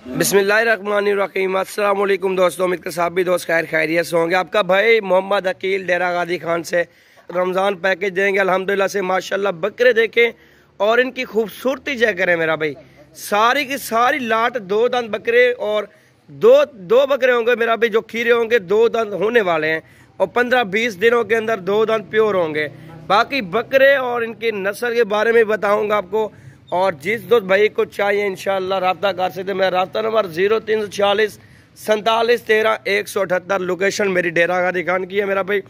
अस्सलाम वालेकुम दोस्तों, उम्मीद के साथ भी दोस्त खैर खैरियत से होंगे। आपका भाई मोहम्मद अकील डेरा गादी खान से रमज़ान पैकेज देंगे। अल्हम्दुलिल्लाह से माशाल्लाह बकरे देखें और इनकी खूबसूरती चेक करें मेरा भाई। सारी की सारी लाट, दो दंद बकरे और दो दो बकरे होंगे मेरा भाई, जो खीरे होंगे, दो दंद होने वाले हैं और पंद्रह बीस दिनों के अंदर दो दंद प्योर होंगे। बाकी बकरे और इनकी नस्ल के बारे में बताऊँगा आपको। और जिस दोस्त भाई को चाहिए इनशाला रबता कर सकते मैं रबता नंबर ज़ीरो तीन सौ छियालीस सैंतालीस तेरह एक सौ अठहत्तर लोकेशन मेरी डेरा का दिखान की है मेरा भाई।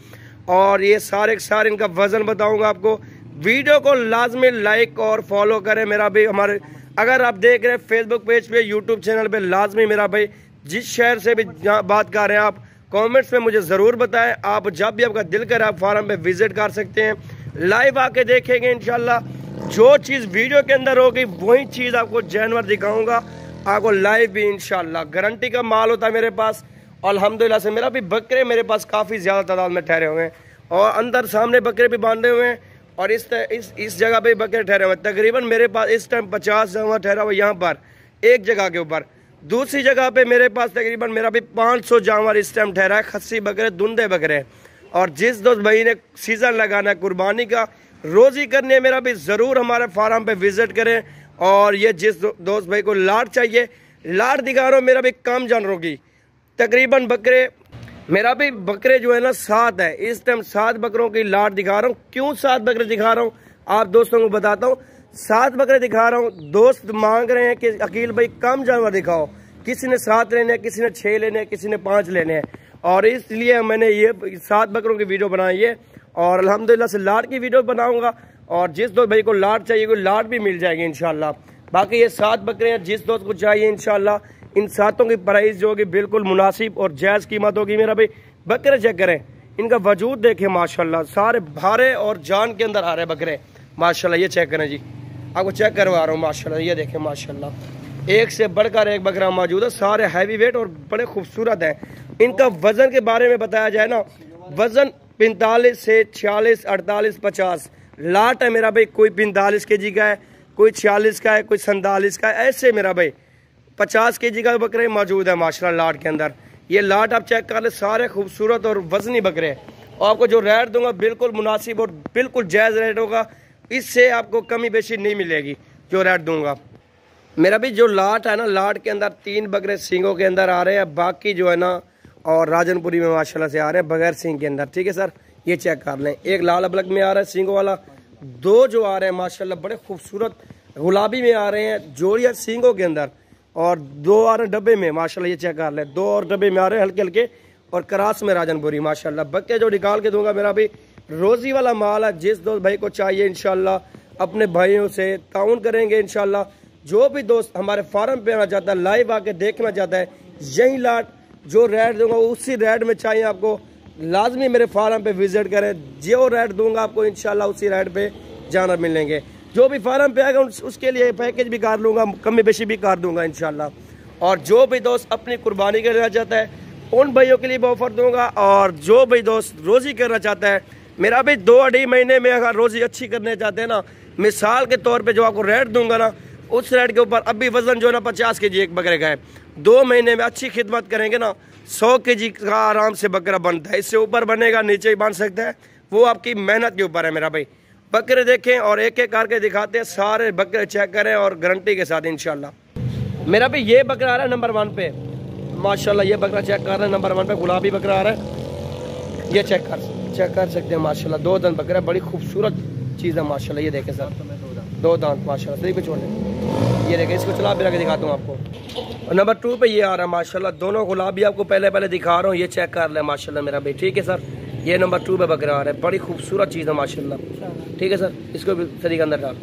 और ये सारे सारे इनका वज़न बताऊँगा आपको। वीडियो को लाजमी लाइक और फॉलो करें मेरा भाई। हमारे अगर आप देख रहे हैं फेसबुक पेज पे यूट्यूब चैनल पे, लाजमी मेरा भाई, जिस शहर से भी बात कर रहे हैं आप कमेंट्स में मुझे ज़रूर बताएँ। आप जब भी आपका दिल करे, आप फार्म पे विज़िट कर सकते हैं। लाइव आके देखेंगे इनशाला जो चीज़ वीडियो के अंदर होगी वही चीज़ आपको जानवर दिखाऊँगा। आपको लाइव भी इनशाला गारंटी का माल होता है मेरे पास। अल्हम्दुलिल्लाह से मेरा भी बकरे मेरे पास काफ़ी ज़्यादा तादाद में ठहरे हुए हैं। और अंदर सामने बकरे भी बांधे हुए हैं। और इस इस इस जगह पे बकरे ठहरे हुए हैं। तकरीबन मेरे पास इस टाइम पचास जानवर ठहरा हुआ यहाँ पर, एक जगह के ऊपर। दूसरी जगह पे मेरे पास तकरीबन मेरा भी पाँच सौ जानवर इस टाइम ठहरा है। खस्सी बकरे, धुंधे बकरे और जिस दोस्त भाई ने सीज़न लगाना है, कुर्बानी का रोज़ी करनी मेरा भी ज़रूर हमारे फार्म पे विज़िट करें और ये जिस दो, दोस्त भाई को लाट चाहिए लाट दिखा रहा हूँ मेरा भी कम जानवरों की तकरीबन बकरे मेरा भी बकरे जो है ना सात है। इस टाइम सात बकरों की लाट दिखा रहा हूँ। क्यों सात बकरे दिखा रहा हूँ? आप दोस्तों को बताता हूँ। सात बकरे दिखा रहा हूँ। दोस्त मांग रहे हैं कि अकील भाई कम जानवर दिखाओ। किसी ने सात लेने हैं किसी ने छः लेने हैं किसी ने पाँच लेने हैं। और इसलिए मैंने ये सात बकरों की वीडियो बनाई है। और अल्हम्दुलिल्लाह से लाट की वीडियो बनाऊँगा। और जिस दोस्त भाई को लाट चाहिए कोई लाट भी मिल जाएगी इनशाला बाकी ये सात बकरे हैं जिस दोस्त को चाहिए इनशाला इन सातों की प्राइस जो होगी बिल्कुल मुनासिब और जायज़ कीमत होगी। मेरा भाई, बकरे चेक करें। इनका वजूद देखें, माशाल्लाह। सारे भारे और जान के अंदर आ रहे बकरे। माशाल्लाह, ये चेक करें जी। आपको चेक करवा रहा हूँ, माशाल्लाह। ये देखें, माशाल्लाह। एक से बढ़कर एक बकरा मौजूद है। सारे हैवी वेट और बड़े खूबसूरत हैं। इनका वज़न के बारे में बताया जाए ना, वज़न पैंतालीस से छियालीस, अड़तालीस, पचास। लाट है मेरा भाई, कोई पैंतालीस के जी का है, कोई छियालीस का है, कोई सैंतालीस का है, ऐसे मेरा भाई। पचास के जी का बकरे मौजूद है माशा लाट के अंदर। ये लाट आप चेक कर ले, सारे खूबसूरत और वजनी बकरे और आपको जो रेट दूँगा, बिल्कुल मुनासिब और बिल्कुल जायज़ रेट होगा। इससे आपको कमी बेशी नहीं मिलेगी, जो रेट दूँगा। मेरा भी जो लाट है ना, लाट के अंदर तीन बकरे सिंगों के अंदर आ रहे हैं। बाकी जो है ना और राजनपुरी में माशाल्लाह से आ रहे हैं, बगैर सिंह के अंदर। ठीक है सर? ये चेक कर लें। एक लाल अबलक में आ रहा है, सिंह वाला। दो जो आ रहे हैं, माशाल्लाह, बड़े खूबसूरत गुलाबी में आ रहे हैं जोड़िया सिंगों के अंदर। और दो आ रहे हैं डब्बे में, माशाल्लाह, ये चेक कर लें। दो और डब्बे में आ रहे हैं हल्के हल्के। और करास में राजनपुरी, माशाल्लाह। बक्के जो निकाल के दूँगा मेरा भी। रोज़ी वाला माल है, जिस दोस्त भाई को चाहिए इनशाला अपने भाइयों से ताउन करेंगे इनशाला जो भी दोस्त हमारे फार्म पे आना चाहता है, लाइव आके देखना चाहता है, यही लाट जो रेट दूँगा, उसी रेट में चाहिए आपको। लाजमी मेरे फार्म पे विज़िट करें। जो रेट दूँगा आपको इनशाला उसी रेट पे जानवर मिलेंगे। जो भी फार्म पे आएगा उसके लिए पैकेज भी कर लूँगा, कमी बेशी भी कर दूँगा इनशाला और जो भी दोस्त अपनी कुर्बानी करना चाहता है, उन भाइयों के लिए भी ऑफ़र दूँगा। और जो भी दोस्त रोज़ी करना चाहता है, मेरा भी दो अढ़ी महीने में अगर रोज़ी अच्छी करना चाहते हैं ना, मिसाल के तौर पे जो आपको रेट दूँगा ना, उस रेट के ऊपर अभी वज़न जो है ना, पचास के जी एक बकरे का है। दो महीने में अच्छी खिदमत करेंगे ना, सौ के जी का आराम से बकरा बनता है। इससे ऊपर बनेगा, नीचे ही बन सकता है। वो आपकी मेहनत के ऊपर है मेरा भाई। बकरे देखें और एक एक करके दिखाते हैं, सारे बकरे चेक करें और गारंटी के साथ इनशाला मेरा भी ये बकरा आ रहा है नंबर वन पे। माशाल्लाह, ये बकरा चेक कर रहे हैं नंबर वन पे गुलाबी बकरा आ रहा है। ये चेक कर चेक कर सकते हैं, माशाल्लाह। दो दंत बकरा, बड़ी खूबसूरत चीज़ है, माशाल्लाह। ये देखें सर। दो दांत, माशाल्लाह। सही पे छोड़े ये देखें, इसको चला भी दिखाता हूँ आपको। और नंबर टू पे ये आ रहा है माशाल्लाह दोनों गुलाबी आपको पहले पहले दिखा रहा हूँ ये चेक कर लें माशाल्लाह मेरा भाई ठीक है सर? ये नंबर टू पे बकरा आ रहा है बड़ी खूबसूरत चीज़ है माशाल्लाह। ठीक है सर? इसको भी सरी के अंदर डाल।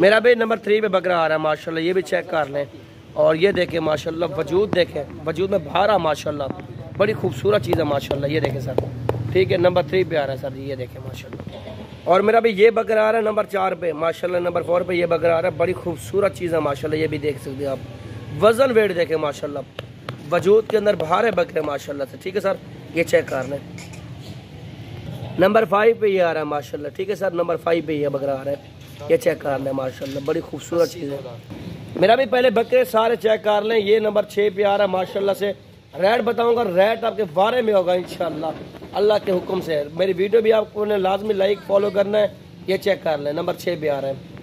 मेरा भाई नंबर थ्री पे बकरा आ रहा है माशाल्लाह ये भी चेक कर लें। और ये देखें माशाल्लाह वजूद देखें वजूद में भारा माशाल्लाह। बड़ी खूबसूरत चीज़ है माशाल्लाह ये देखें सर। ठीक है नंबर थ्री पे आ रहा है सर ये देखें माशाल्लाह। और मेरा भी ये बकरा आ रहा है नंबर चार पे माशाल्लाह नंबर फोर पे ये बकरा आ रहा है बड़ी खूबसूरत चीज़ है माशाल्लाह ये भी देख सकते हैं आप। वज़न वेट देखें, माशाल्लाह। वजूद के अंदर बाहर है बकरे माशाल्लाह से। ठीक है, सर? ये चेक कर लें। नंबर फाइव पे ये आ रहा है, माशाल्लाह। ठीक है, सर? नंबर फाइव पे ये बकरा आ रहा है। ये चेक कर लें, माशाल्लाह। बड़ी खूबसूरत चीज़ है। मेरा भी पहले बकरे सारे चेक कर लें। ये नंबर छः पे आ रहा है, माशाल्लाह से। रेट बताऊँगा रेट आपके बारे में होगा, इंशाल्लाह। अल्लाह के हुक्म से। मेरी वीडियो भी आपको लाजमी लाइक फॉलो करना है। ये चेक कर लें। नंबर छः पे आ रहा है।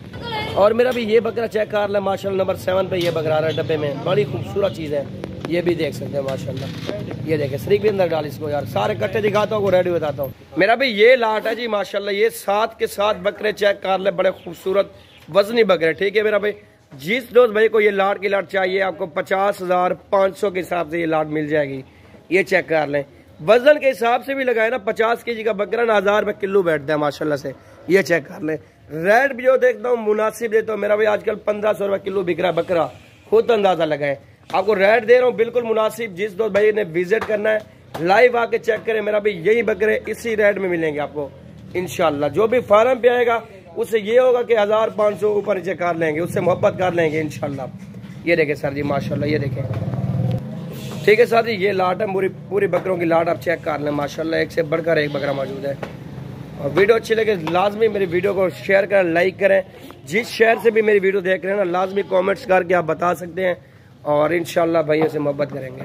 और मेरा भी ये बकरा चेक कर लें माशा नंबर सेवन पे ये बकरा आ रहा है डब्बे में। बड़ी खूबसूरत चीज़ है। ये भी देख सकते हैं, माशाल्लाह। ये देखे, शरीक भी अंदर डाल इसको यार। सारे कट्टे दिखाता हूँ, रेडी बताता हूँ। मेरा भी ये लाट है जी, माशाल्लाह, ये सात के साथ बकरे चेक कर ले, बड़े खूबसूरत वजनी बकरे। ठीक है मेरा भाई? जिस दोस्त भाई को ये लाट की लाट चाहिए, आपको पचास हज़ार पाँच सौ के हिसाब से ये लाट मिल जाएगी। ये चेक कर लें। वज़न के हिसाब से भी लगाए ना, पचास के जी का बकरा ना, हज़ार रुपये किलो बैठता है, माशाल्लाह से। ये चेक कर लें। रेट भी जो देखता हूँ, मुनासिब देता हूँ, मेरा भाई आजकल पंद्रह सौ रुपये किलो बिक रहा बकरा। खुद अंदाज़ा लगाए। आपको रेट दे रहा हूँ, बिल्कुल मुनासिब, जिस दोस्त भाई ने विज़िट करना है लाइव आके चेक करें, मेरा भाई यही बकरे इसी रेट में मिलेंगे आपको इनशाला जो भी फार्म पे आएगा, उससे ये होगा कि हज़ार पाँच सौ ऊपर नीचे कर लेंगे, उससे मोहब्बत कर लेंगे इनशाला ये देखें सर जी, माशाल्लाह, ये देखें। ठीक है सर जी, ये लाट है, पूरी पूरी बकरों की लाट आप चेक कर लें, माशाल्लाह, एक से बढ़कर एक बकरा मौजूद है। और वीडियो अच्छी लगे, लाजमी मेरी वीडियो को शेयर करें लाइक करें। जिस शहर से भी मेरी वीडियो देख रहे हैं ना, लाजमी कॉमेंट्स करके आप बता सकते हैं। और इन भाइयों से मोहब्बत करेंगे।